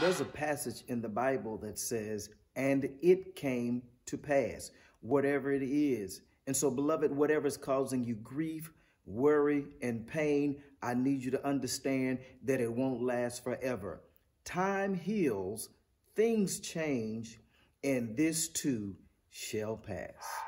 There's a passage in the Bible that says, and it came to pass, whatever it is. And so, beloved, whatever is causing you grief, worry, and pain, I need you to understand that it won't last forever. Time heals, things change, and this too shall pass.